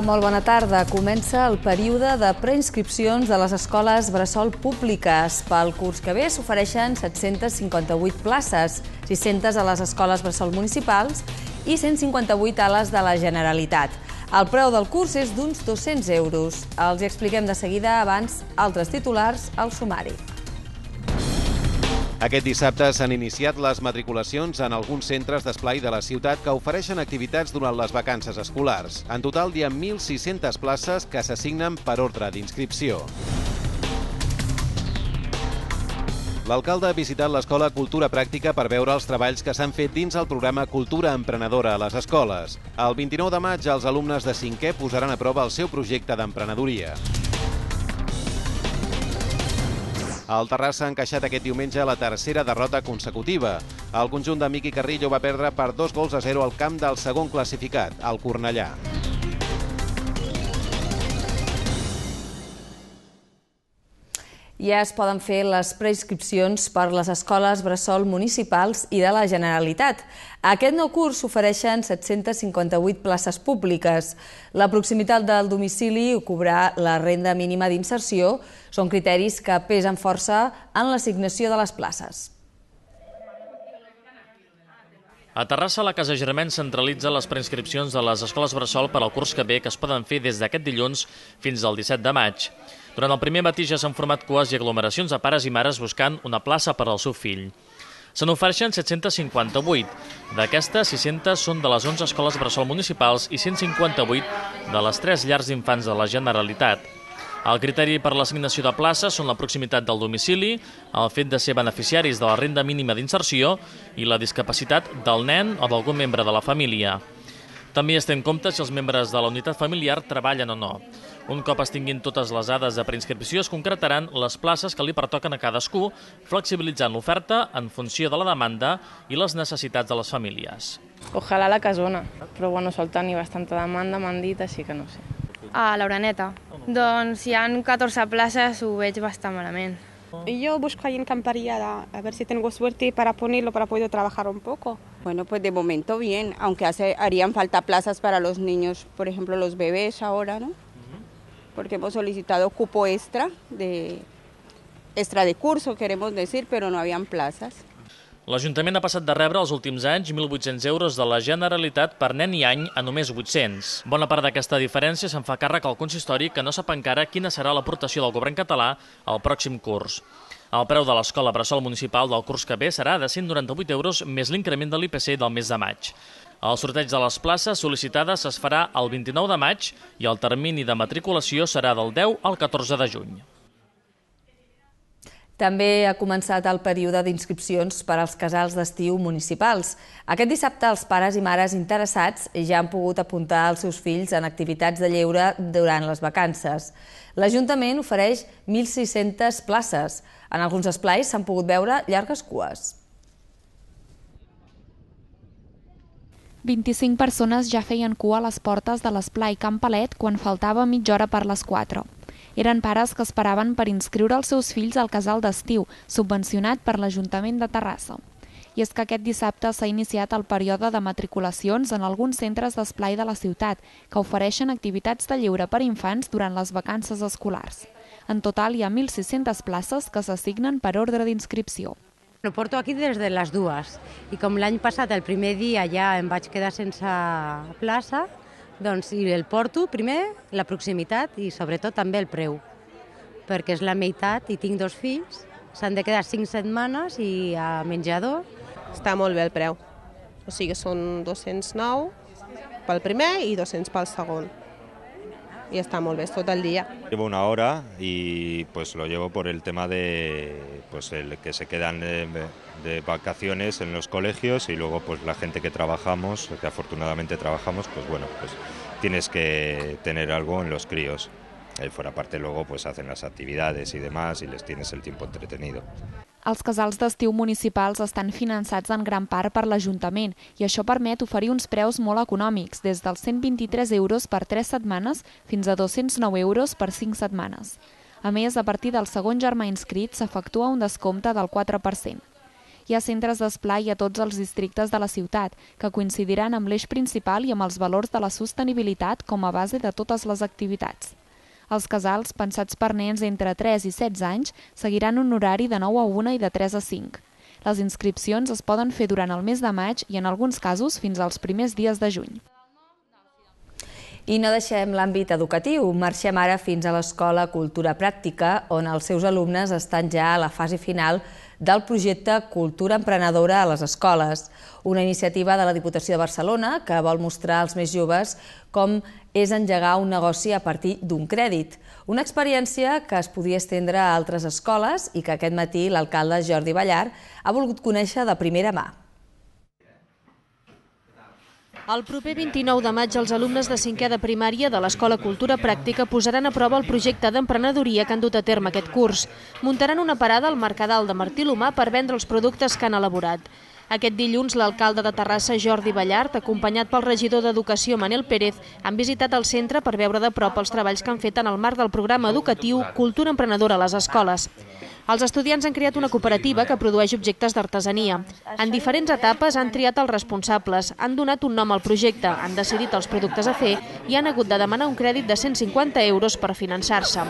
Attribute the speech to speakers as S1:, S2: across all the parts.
S1: Molt bona tarda. Comença el període de preinscripcions de les escoles Bressol públiques. Pel curs que ve s'ofereixen 758 places, 600 a les escoles Bressol municipals i 158 a les de la Generalitat. El preu del curs és d'uns 200 euros. Els hi expliquem de seguida abans altres titulars al sumari.
S2: Aquest dissabte s'han iniciat les matriculacions en alguns centres d'esplai de la ciutat que ofereixen activitats durant les vacances escolars. En total hi ha 1.600 places que s'assignen per ordre d'inscripció. L'alcalde ha visitat l'Escola Cultura Pràctica per veure els treballs que s'han fet dins el programa Cultura Emprenedora a les escoles. El 29 de maig, els alumnes de 5è posaran a prova el seu projecte d'emprenedoria. El Terrassa ha encaixat aquest diumenge la tercera derrota consecutiva. El conjunt de Miqui Carrillo va perdre per dos gols a zero al camp del segon classificat, el Cornellà.
S1: Ja es poden fer les preinscripcions per les escoles bressol municipals i de la Generalitat. A aquest nou curs s'ofereixen 758 places públiques. La proximitat del domicili o cobrar la renda mínima d'inserció són criteris que pesen força en l'assignació de les places.
S3: A Terrassa, la Casa Germain centralitza les preinscripcions de les escoles bressol per al curs que ve que es poden fer des d'aquest dilluns fins al 17 de maig. Durant el primer matí ja s'han format cues i aglomeracions de pares i mares buscant una plaça per al seu fill. Se n'ofereixen 758. D'aquestes, 600 són de les 11 escoles bressol municipals i 158 de les 3 llars d'infants de la Generalitat. El criteri per l'assignació de places són la proximitat del domicili, el fet de ser beneficiaris de la renda mínima d'inserció i la discapacitat del nen o d'algun membre de la família. També es té en compte si els membres de la unitat familiar treballen o no. Un cop es tinguin totes les dades de preinscripció, es concretaran les places que li pertoquen a cadascú, flexibilitzant l'oferta en funció de la demanda i les necessitats de les famílies.
S4: Ojalà la casona, però bueno, sol tenir bastanta demanda, m'han dit, així que no sé.
S5: A l'Oraneta. Doncs si hi ha 14 places ho veig bastant malament.
S6: Y yo busco ahí en Camparillada, a ver si tengo suerte para ponerlo, para poder trabajar un poco.
S7: Bueno, pues de momento bien, aunque hace, harían falta plazas para los niños, por ejemplo, los bebés ahora, ¿no? Porque hemos solicitado cupo extra de extra de curso, queremos decir, pero no habían plazas.
S3: L'Ajuntament ha passat de rebre els últims anys 1.800 euros de la Generalitat per nen i any a només 800. Bona part d'aquesta diferència se'n fa càrrec al consistori que no sap encara quina serà l'aportació del govern català al pròxim curs. El preu de l'escola Bressol Municipal del curs que ve serà de 198 euros més l'increment de l'IPC del mes de maig. El sorteig de les places sol·licitades es farà el 29 de maig i el termini de matriculació serà del 10 al 14 de juny.
S1: També ha començat el període d'inscripcions per als casals d'estiu municipals. Aquest dissabte els pares i mares interessats ja han pogut apuntar els seus fills en activitats de lleure durant les vacances. L'Ajuntament ofereix 1.600 places. En alguns esplais s'han pogut veure llargues cues.
S8: 25 persones ja feien cua a les portes de l'esplai Camp Palet quan faltava mitja hora per les 4. Eren pares que esperaven per inscriure els seus fills al casal d'estiu, subvencionat per l'Ajuntament de Terrassa. I és que aquest dissabte s'ha iniciat el període de matriculacions en alguns centres d'esplai de la ciutat, que ofereixen activitats de lleure per infants durant les vacances escolars. En total hi ha 1.600 places que s'assignen per ordre d'inscripció.
S9: Lo porto aquí des de les dues i com l'any passat, el primer dia ja em vaig quedar sense plaça, doncs i el porto primer la proximitat i sobretot també el preu, perquè és la meitat i tinc dos fills, s'han de quedar cinc setmanes i a menjador.
S10: Està molt bé el preu, o sigui són 209 pel primer i 200 pel segon y está muy bien, todo el día.
S11: Llevo una hora y pues lo llevo por el tema de pues el que se quedan de, de, vacaciones en los colegios y luego pues la gente que trabajamos, que afortunadamente trabajamos, pues bueno, pues tienes que tener algo en los críos. Ahí fuera aparte luego pues hacen las actividades y demás y les tienes el tiempo entretenido.
S8: Els casals d'estiu municipals estan finançats en gran part per l'Ajuntament i això permet oferir uns preus molt econòmics, des dels 123 euros per 3 setmanes fins a 209 euros per 5 setmanes. A més, a partir del segon germà inscrit s'efectua un descompte del 4%. I hi ha centres d'esplai a tots els districtes de la ciutat, que coincidiran amb l'eix principal i amb els valors de la sostenibilitat com a base de totes les activitats. Els casals, pensats per nens entre 3 i 16 anys, seguiran un horari de 9 a 1 i de 3 a 5. Les inscripcions es poden fer durant el mes de maig i en alguns casos fins als primers dies de juny.
S1: I no deixem l'àmbit educatiu. Marxem ara fins a l'Escola Cultura Pràctica, on els seus alumnes estan ja a la fase final del projecte Cultura Emprenedora a les escoles, una iniciativa de la Diputació de Barcelona que vol mostrar als més joves com és engegar un negoci a partir d'un crèdit. Una experiència que es podia estendre a altres escoles i que aquest matí l'alcalde Jordi Ballar ha volgut conèixer de primera mà.
S12: El proper 29 de maig, els alumnes de cinquè de primària de l'Escola Cultura Pràctica posaran a prova el projecte d'emprenedoria que han dut a terme aquest curs. Muntaran una parada al Mercadal de Martí Lomà per vendre els productes que han elaborat. Aquest dilluns, l'alcalde de Terrassa, Jordi Ballart, acompanyat pel regidor d'Educació, Manel Pérez, han visitat el centre per veure de prop els treballs que han fet en el marc del programa educatiu Cultura Emprenedora a les escoles. Els estudiants han creat una cooperativa que produeix objectes d'artesania. En diferents etapes han triat els responsables, han donat un nom al projecte, han decidit els productes a fer i han hagut de demanar un crèdit de 150 euros per finançar-se.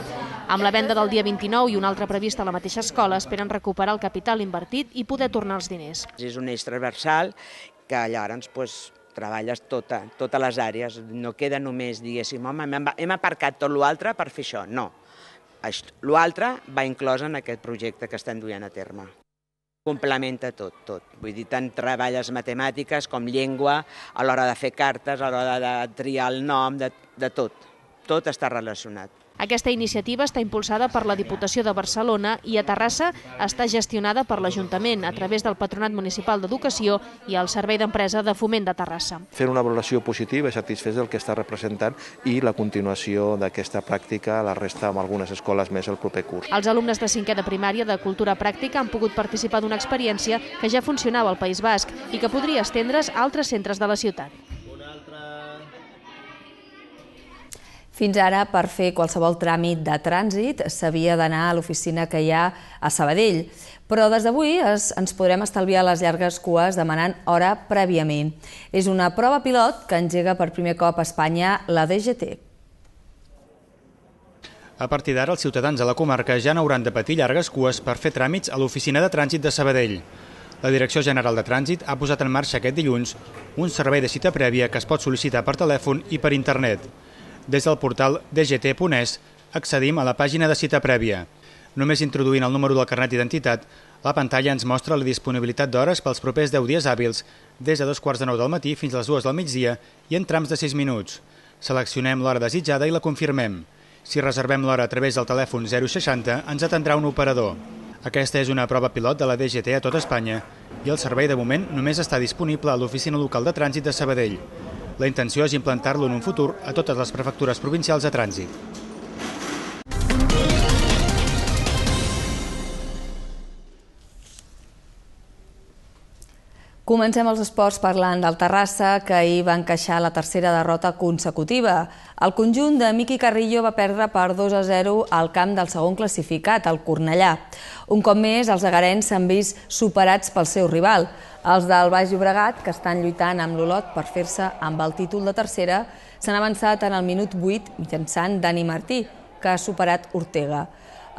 S12: Amb la venda del dia 29 i una altra prevista a la mateixa escola, esperen recuperar el capital invertit i poder tornar els diners.
S13: És un eix transversal que llavors pues, treballes tota, totes les àrees, no queda només, diguéssim, home, hem aparcat tot l'altre per fer això, no L'altre va inclòs en aquest projecte que estem duent a terme. Complementa tot, tot. Vull dir, tant treballes matemàtiques com llengua, a l'hora de fer cartes, a l'hora de triar el nom, de, de tot. Tot està relacionat.
S12: Aquesta iniciativa està impulsada per la Diputació de Barcelona i a Terrassa està gestionada per l'Ajuntament a través del Patronat Municipal d'Educació i el Servei d'Empresa de Foment de Terrassa.
S14: Fer una valoració positiva i satisfets del que està representant i la continuació d'aquesta pràctica a la resta amb algunes escoles més el proper curs.
S12: Els alumnes de cinquè de primària de Cultura Pràctica han pogut participar d'una experiència que ja funcionava al País Basc i que podria estendre's a altres centres de la ciutat.
S1: Fins ara, per fer qualsevol tràmit de trànsit, s'havia d'anar a l'oficina que hi ha a Sabadell, però des d'avui ens podrem estalviar les llargues cues demanant hora prèviament. És una prova pilot que engega per primer cop a Espanya la DGT.
S15: A partir d'ara, els ciutadans de la comarca ja no hauran de patir llargues cues per fer tràmits a l'oficina de trànsit de Sabadell. La Direcció General de Trànsit ha posat en marxa aquest dilluns un servei de cita prèvia que es pot sol·licitar per telèfon i per internet. Des del portal dgt.es accedim a la pàgina de cita prèvia. Només introduint el número del carnet d'identitat, la pantalla ens mostra la disponibilitat d'hores pels propers 10 dies hàbils, des de dos quarts de nou del matí fins a les dues del migdia i en trams de 6 minuts. Seleccionem l'hora desitjada i la confirmem. Si reservem l'hora a través del telèfon 060, ens atendrà un operador. Aquesta és una prova pilot de la DGT a tot Espanya i el servei de moment només està disponible a l'oficina local de trànsit de Sabadell. La intenció és implantar-lo en un futur a totes les prefectures provincials de trànsit.
S1: Comencem els esports parlant del Terrassa, que ahir va encaixar la tercera derrota consecutiva. El conjunt de Miqui Carrillo va perdre per 2 a 0 al camp del segon classificat, el Cornellà. Un cop més, els agarens s'han vist superats pel seu rival. Els del Baix Llobregat, que estan lluitant amb l'Olot per fer-se amb el títol de tercera, s'han avançat en el minut 8 mitjançant Dani Martí, que ha superat Ortega.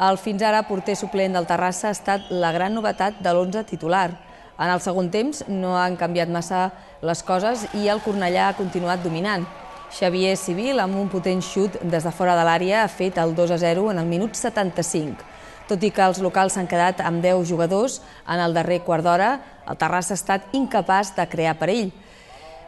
S1: El fins ara porter suplent del Terrassa ha estat la gran novetat de l'11 titular. En el segon temps no han canviat massa les coses i el Cornellà ha continuat dominant. Xavier Civil, amb un potent xut des de fora de l'àrea, ha fet el 2 a 0 en el minut 75. Tot i que els locals s'han quedat amb 10 jugadors en el darrer quart d'hora, el Terrassa ha estat incapaç de crear perill.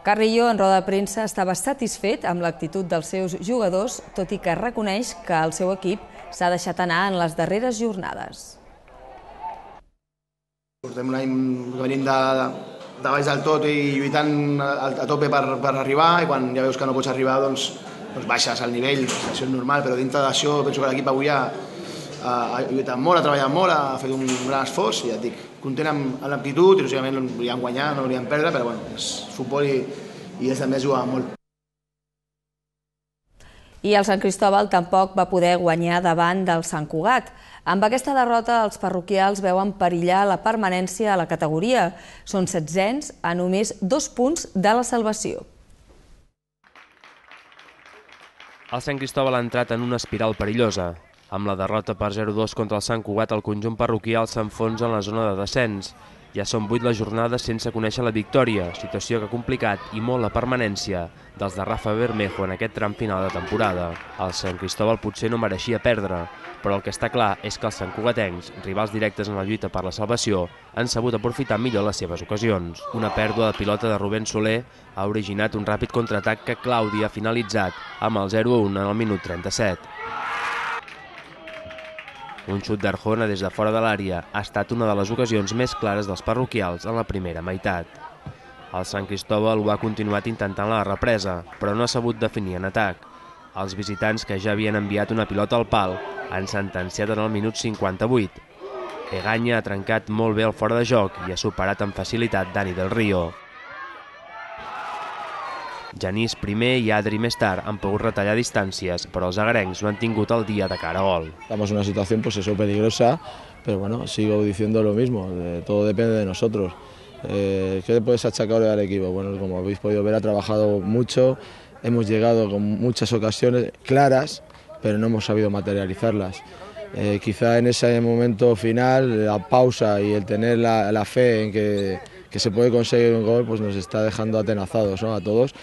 S1: Carrillo, en roda de premsa, estava satisfet amb l'actitud dels seus jugadors, tot i que reconeix que el seu equip s'ha deixat anar en les darreres jornades.
S16: Portem any venim de, de baix del tot i lluitant a, a tope per, per arribar i quan ja veus que no pots arribar doncs, doncs baixes al nivell, això és normal, però dintre d'això penso que l'equip avui ha, ha lluitat molt, ha treballat molt, ha fet un gran esforç i ja et dic, content amb, amb l'aptitud i lògicament no volíem guanyar, no volíem perdre, però bueno, és futbol i, i és també jugar molt.
S1: I el Sant Cristóbal tampoc va poder guanyar davant del Sant Cugat. Amb aquesta derrota, els parroquials veuen perillar la permanència a la categoria. Són setzents a només dos punts de la salvació.
S17: El Sant Cristóbal ha entrat en una espiral perillosa. Amb la derrota per 0-2 contra el Sant Cugat, el conjunt parroquial s'enfonsa en la zona de descens ja són 8 les jornades sense conèixer la victòria, situació que ha complicat i molt la permanència dels de Rafa Bermejo en aquest tram final de temporada. El Sant Cristóbal potser no mereixia perdre, però el que està clar és que els Sant Cugatencs, rivals directes en la lluita per la salvació, han sabut aprofitar millor les seves ocasions. Una pèrdua de pilota de Rubén Soler ha originat un ràpid contraatac que Claudi ha finalitzat amb el 0-1 en el minut 37. Un xut d'Arjona des de fora de l'àrea ha estat una de les ocasions més clares dels parroquials en la primera meitat. El Sant Cristóbal ho ha continuat intentant la represa, però no ha sabut definir en atac. Els visitants que ja havien enviat una pilota al pal han sentenciat en el minut 58. Eganya ha trencat molt bé el fora de joc i ha superat amb facilitat Dani del Río. Janís primer i Adri més tard han pogut retallar distàncies, però els agarencs no han tingut el dia de cara a gol.
S18: Estamos en una situación pues eso peligrosa, pero bueno, sigo diciendo lo mismo, todo depende de nosotros. Eh, ¿Qué puedes achacar al equipo? Bueno, como habéis podido ver, ha trabajado mucho, hemos llegado con muchas ocasiones claras, pero no hemos sabido materializarlas. Eh, quizá en ese momento final, la pausa y el tener la, la fe en que, que, se puede conseguir un gol, pues nos está dejando atenazados ¿no? a todos.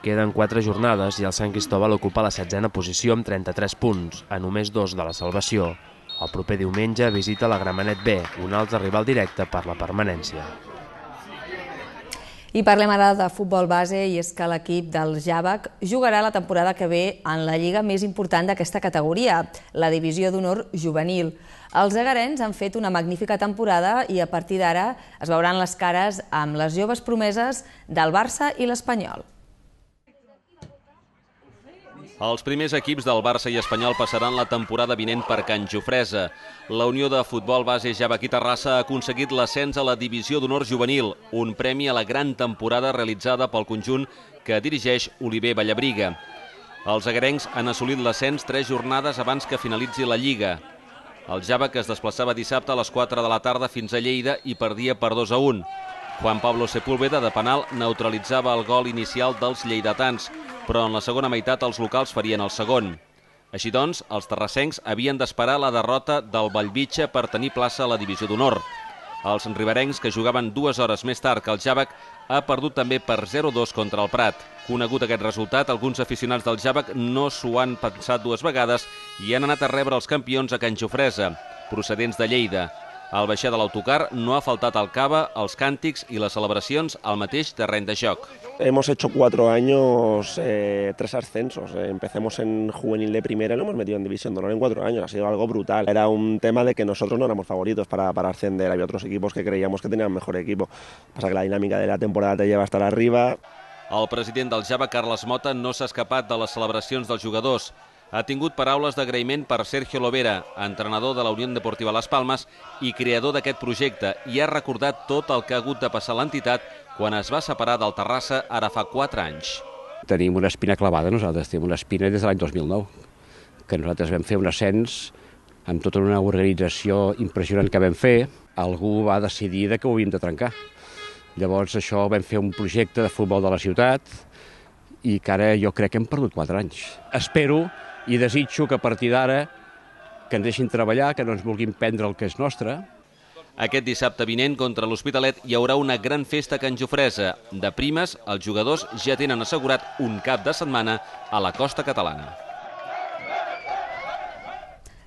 S17: Queden quatre jornades i el Sant Cristóbal ocupa la setzena posició amb 33 punts, a només dos de la salvació. El proper diumenge visita la Gramenet B, un altre rival directe per la permanència.
S1: I parlem ara de futbol base i és que l'equip del Javac jugarà la temporada que ve en la lliga més important d'aquesta categoria, la Divisió d'Honor Juvenil. Els agarens han fet una magnífica temporada i a partir d'ara es veuran les cares amb les joves promeses del Barça i l'Espanyol.
S2: Els primers equips del Barça i Espanyol passaran la temporada vinent per Can Jofresa. La Unió de Futbol Base Javaquí Terrassa ha aconseguit l'ascens a la Divisió d'Honor Juvenil, un premi a la gran temporada realitzada pel conjunt que dirigeix Oliver Vallabriga. Els agarencs han assolit l'ascens tres jornades abans que finalitzi la Lliga. El Java, que es desplaçava dissabte a les 4 de la tarda fins a Lleida i perdia per 2 a 1. Juan Pablo Sepúlveda, de penal, neutralitzava el gol inicial dels lleidatans, però en la segona meitat els locals farien el segon. Així doncs, els terrassencs havien d'esperar la derrota del Vallvitge per tenir plaça a la divisió d'honor. Els riberencs, que jugaven dues hores més tard que el Jàvec, ha perdut també per 0-2 contra el Prat. Conegut aquest resultat, alguns aficionats del Jàvec no s'ho han pensat dues vegades i han anat a rebre els campions a Can Jofresa, procedents de Lleida. Al baixar de l'autocar no ha faltat el cava, els càntics i les celebracions al mateix terreny de joc.
S19: Hemos hecho cuatro años, eh, tres ascensos. Eh, empecemos en juvenil de primera y lo hemos metido en división de honor en cuatro años. Ha sido algo brutal. Era un tema de que nosotros no éramos favoritos para, para ascender. Había otros equipos que creíamos que tenían mejor equipo. Pasa que la dinámica de la temporada te lleva a estar arriba.
S2: El president del Java, Carles Mota, no s'ha escapat de les celebracions dels jugadors ha tingut paraules d'agraïment per Sergio Lovera, entrenador de la Unió Deportiva Las Palmes i creador d'aquest projecte, i ha recordat tot el que ha hagut de passar l'entitat quan es va separar del Terrassa ara fa 4 anys.
S20: Tenim una espina clavada, nosaltres tenim una espina des de l'any 2009, que nosaltres vam fer un ascens amb tota una organització impressionant que vam fer, algú va decidir que ho havíem de trencar. Llavors això vam fer un projecte de futbol de la ciutat i que ara jo crec que hem perdut 4 anys. Espero i desitjo que a partir d'ara que ens deixin treballar, que no ens vulguin prendre el que és nostre.
S2: Aquest dissabte vinent contra l'Hospitalet hi haurà una gran festa a Can Jofresa. De primes, els jugadors ja tenen assegurat un cap de setmana a la costa catalana.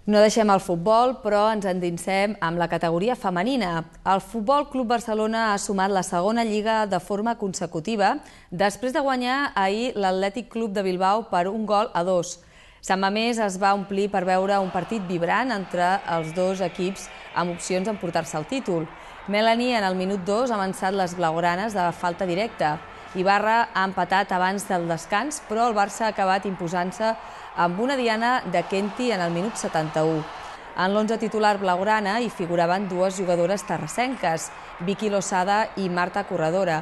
S1: No deixem el futbol, però ens endinsem amb la categoria femenina. El Futbol Club Barcelona ha sumat la segona lliga de forma consecutiva després de guanyar ahir l'Atlètic Club de Bilbao per un gol a dos. Sant Mamés es va omplir per veure un partit vibrant entre els dos equips amb opcions d'emportar-se el títol. Melanie en el minut 2 ha avançat les blaugranes de falta directa. Ibarra ha empatat abans del descans, però el Barça ha acabat imposant-se amb una diana de Kenti en el minut 71. En l'11 titular blaugrana hi figuraven dues jugadores terrassenques, Vicky Losada i Marta Corredora,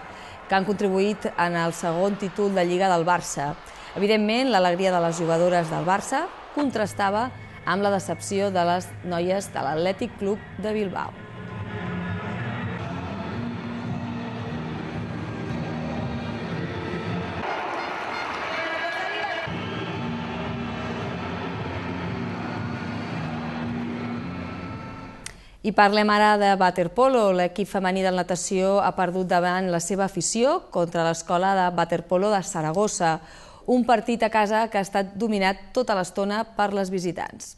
S1: que han contribuït en el segon títol de Lliga del Barça. Evidentment, l'alegria de les jugadores del Barça contrastava amb la decepció de les noies de l'Atlètic Club de Bilbao. I parlem ara de waterpolo. L'equip femení de natació ha perdut davant la seva afició contra l'escola de waterpolo de Saragossa, un partit a casa que ha estat dominat tota l'estona per les visitants.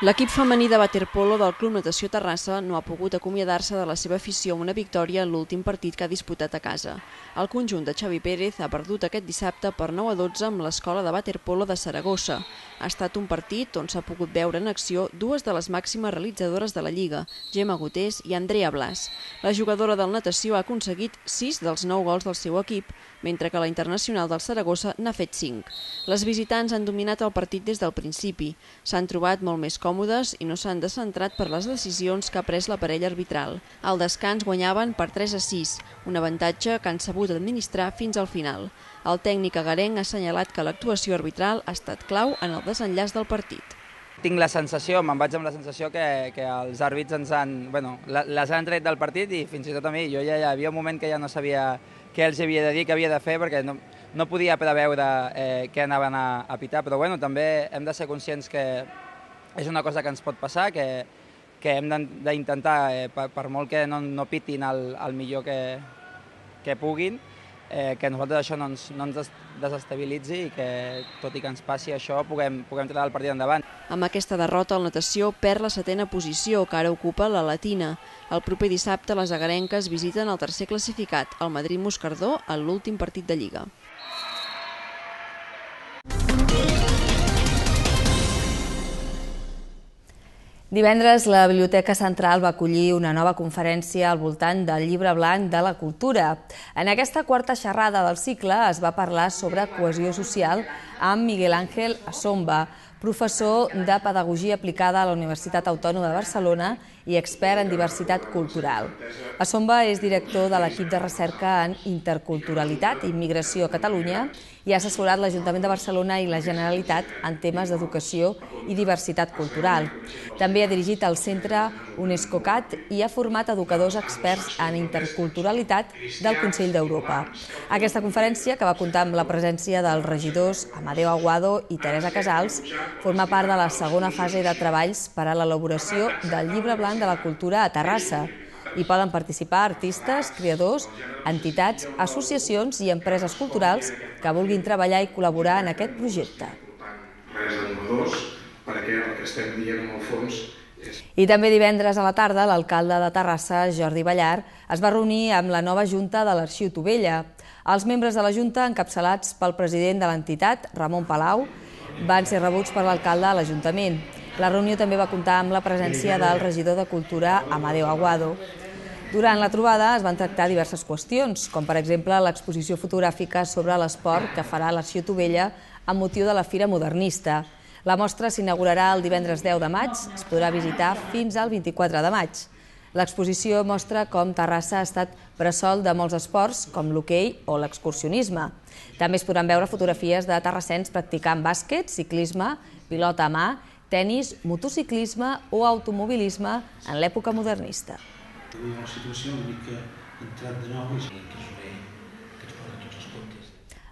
S21: L'equip femení de waterpolo del Club Natació Terrassa no ha pogut acomiadar-se de la seva afició amb una victòria en l'últim partit que ha disputat a casa. El conjunt de Xavi Pérez ha perdut aquest dissabte per 9 a 12 amb l'escola de waterpolo de Saragossa. Ha estat un partit on s'ha pogut veure en acció dues de les màximes realitzadores de la Lliga, Gemma Gotés i Andrea Blas. La jugadora del natació ha aconseguit 6 dels 9 gols del seu equip, mentre que la internacional del Saragossa n'ha fet 5. Les visitants han dominat el partit des del principi. S'han trobat molt més còmodes i no s'han descentrat per les decisions que ha pres la parella arbitral. Al descans guanyaven per 3 a 6, un avantatge que han sabut administrar fins al final. El tècnic agarenc ha assenyalat que l'actuació arbitral ha estat clau en el desenllaç del partit.
S22: Tinc la sensació, me'n vaig amb la sensació que, que els àrbits ens han, bueno, les han tret del partit i fins i tot a mi, jo ja hi havia un moment que ja no sabia què els havia de dir, què havia de fer, perquè no, no podia preveure eh, què anaven a, a pitar, però bueno, també hem de ser conscients que és una cosa que ens pot passar, que, que hem d'intentar, eh, per, per molt que no, no pitin el, el millor que, que puguin, eh, que nosaltres això no ens, no ens desestabilitzi i que, tot i que ens passi això, puguem, puguem treure el partit endavant.
S21: Amb aquesta derrota, el natació perd la setena posició, que ara ocupa la latina. El proper dissabte, les agarenques visiten el tercer classificat, el Madrid Moscardó, en l'últim partit de Lliga.
S1: Divendres, la Biblioteca Central va acollir una nova conferència al voltant del llibre blanc de la cultura. En aquesta quarta xerrada del cicle es va parlar sobre cohesió social amb Miguel Ángel Assomba, professor de Pedagogia Aplicada a la Universitat Autònoma de Barcelona i expert en diversitat cultural. Assomba és director de l'equip de recerca en interculturalitat i immigració a Catalunya i ha assessorat l'Ajuntament de Barcelona i la Generalitat en temes d'educació i diversitat cultural. També ha dirigit el centre UNESCOCAT i ha format educadors experts en interculturalitat del Consell d'Europa. Aquesta conferència, que va comptar amb la presència dels regidors Amadeu Aguado i Teresa Casals, forma part de la segona fase de treballs per a l'elaboració del llibre blanc de la cultura a Terrassa, hi poden participar artistes, creadors, entitats, associacions i empreses culturals que vulguin treballar i col·laborar en aquest projecte.
S23: Res innovadors, perquè el que estem dient en el fons.
S1: I també divendres a la tarda, l'alcalde de Terrassa, Jordi Ballar, es va reunir amb la nova Junta de l'Arxiu Tovella. Els membres de la Junta, encapçalats pel president de l'entitat, Ramon Palau, van ser rebuts per l'alcalde a l'Ajuntament. La reunió també va comptar amb la presència del regidor de Cultura, Amadeu Aguado. Durant la trobada es van tractar diverses qüestions, com per exemple l'exposició fotogràfica sobre l'esport que farà l'Arxiu Tovella amb motiu de la Fira Modernista. La mostra s'inaugurarà el divendres 10 de maig, es podrà visitar fins al 24 de maig. L'exposició mostra com Terrassa ha estat bressol de molts esports, com l'hoquei o l'excursionisme. També es podran veure fotografies de terrassens practicant bàsquet, ciclisme, pilota a mà tennis, motociclisme o automobilisme en l'època modernista.
S23: Una situació una mica entrat de nou i que és.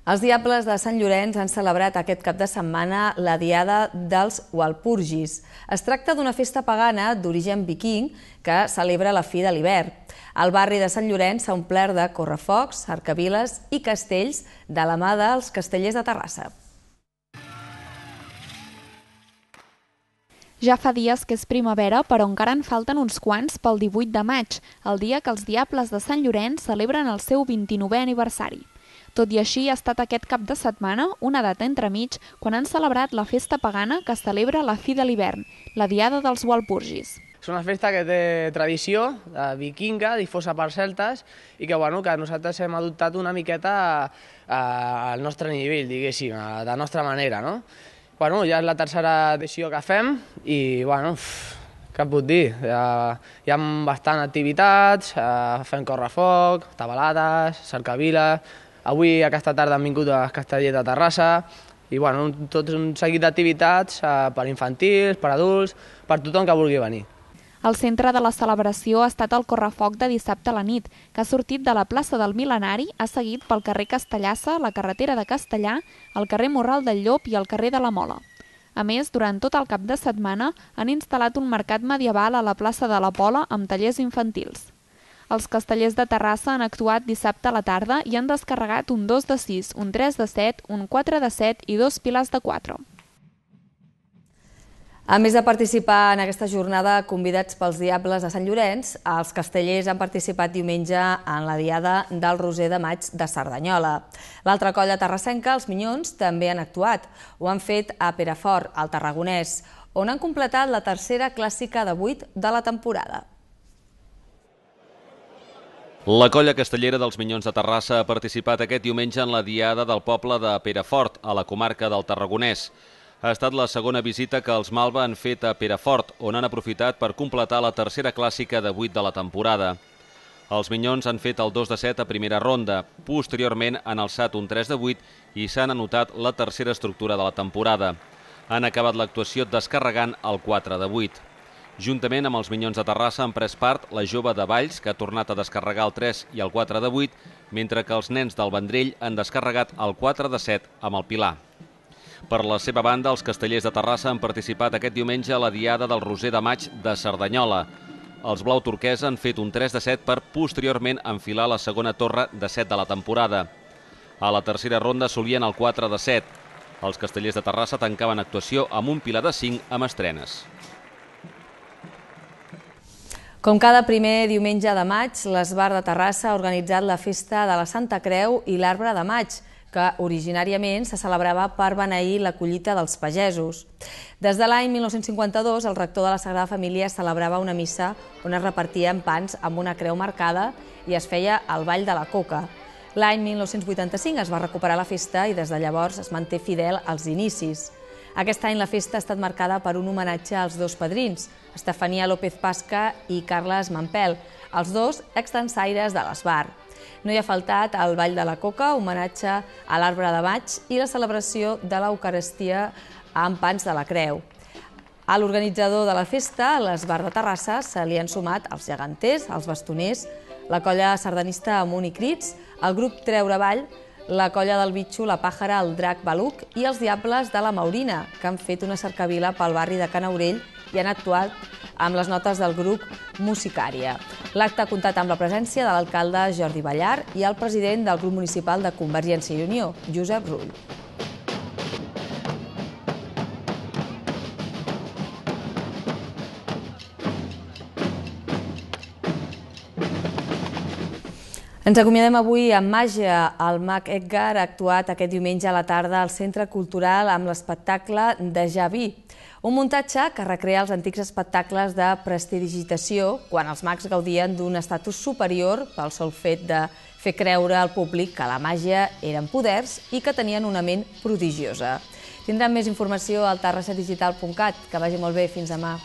S23: Els
S1: Diables de Sant Llorenç han celebrat aquest cap de setmana la Diada dels Walpurgis. Es tracta d'una festa pagana d'origen viking que celebra la fi de l'hivern. El barri de Sant Llorenç s'ha omplert de correfocs, arcaviles i castells de la mà dels castellers de Terrassa.
S8: Ja fa dies que és primavera, però encara en falten uns quants pel 18 de maig, el dia que els Diables de Sant Llorenç celebren el seu 29è aniversari. Tot i així, ha estat aquest cap de setmana una data entremig quan han celebrat la festa pagana que celebra la fi de l'hivern, la Diada dels Walpurgis.
S24: És una festa que té tradició, de vikinga, difosa per celtes, i que, bueno, que nosaltres hem adoptat una miqueta al nostre nivell, diguéssim, de la nostra manera, no? Bueno, ja és la tercera edició que fem i, bueno, uf, què et puc dir? Ha, hi ha bastant activitats, eh, fem correfoc, tabalades, cercaviles, Avui, aquesta tarda, han vingut a Castellet de Terrassa, i bueno, tot un seguit d'activitats eh, per infantils, per adults, per tothom que vulgui venir.
S8: El centre de la celebració ha estat el correfoc de dissabte a la nit, que ha sortit de la plaça del Milenari, ha seguit pel carrer Castellassa, la carretera de Castellà, el carrer Morral del Llop i el carrer de la Mola. A més, durant tot el cap de setmana han instal·lat un mercat medieval a la plaça de la Pola amb tallers infantils. Els castellers de Terrassa han actuat dissabte a la tarda i han descarregat un 2 de 6, un 3 de 7, un 4 de 7 i dos pilars de 4.
S1: A més de participar en aquesta jornada convidats pels Diables de Sant Llorenç, els castellers han participat diumenge en la Diada del Roser de Maig de Cerdanyola. L'altra colla terrassenca, els Minyons, també han actuat. Ho han fet a Perafort, al Tarragonès, on han completat la tercera clàssica de 8 de la temporada.
S2: La colla castellera dels Minyons de Terrassa ha participat aquest diumenge en la Diada del poble de Perafort, a la comarca del Tarragonès. Ha estat la segona visita que els Malva han fet a Perafort, on han aprofitat per completar la tercera clàssica de 8 de la temporada. Els Minyons han fet el 2 de 7 a primera ronda. Posteriorment han alçat un 3 de 8 i s'han anotat la tercera estructura de la temporada. Han acabat l'actuació descarregant el 4 de 8. Juntament amb els Minyons de Terrassa han pres part la jove de Valls, que ha tornat a descarregar el 3 i el 4 de 8, mentre que els nens del Vendrell han descarregat el 4 de 7 amb el Pilar. Per la seva banda, els castellers de Terrassa han participat aquest diumenge a la Diada del Roser de Maig de Cerdanyola. Els blau turquès han fet un 3 de 7 per posteriorment enfilar la segona torre de 7 de la temporada. A la tercera ronda solien el 4 de 7. Els castellers de Terrassa tancaven actuació amb un pilar de 5 amb estrenes.
S1: Com cada primer diumenge de maig, l'Esbar de Terrassa ha organitzat la festa de la Santa Creu i l'Arbre de Maig, que originàriament se celebrava per beneir la collita dels pagesos. Des de l'any 1952, el rector de la Sagrada Família celebrava una missa on es repartien pans amb una creu marcada i es feia el Ball de la Coca. L'any 1985 es va recuperar la festa i des de llavors es manté fidel als inicis. Aquest any la festa ha estat marcada per un homenatge als dos padrins, Estefania López Pasca i Carles Mampel, els dos extensaires de l'Esbar. No hi ha faltat el Ball de la Coca, homenatge a l'arbre de maig i la celebració de l'Eucarestia amb pans de la creu. A l'organitzador de la festa, l'Esbar de Terrassa, se li han sumat els geganters, els bastoners, la colla sardanista Amunt i Crits, el grup Treure Vall, la colla del Bitxo, la Pàjara, el Drac Baluc i els Diables de la Maurina, que han fet una cercavila pel barri de Canaurell i han actuat amb les notes del grup Musicària. L'acte ha comptat amb la presència de l'alcalde Jordi Ballar i el president del grup municipal de Convergència i Unió, Josep Rull. Ens acomiadem avui amb màgia. El mag Edgar ha actuat aquest diumenge a la tarda al Centre Cultural amb l'espectacle de Javi, un muntatge que recrea els antics espectacles de prestidigitació quan els mags gaudien d'un estatus superior pel sol fet de fer creure al públic que la màgia eren poders i que tenien una ment prodigiosa. Tindrem més informació al tarrasadigital.cat. Que vagi molt bé. Fins demà.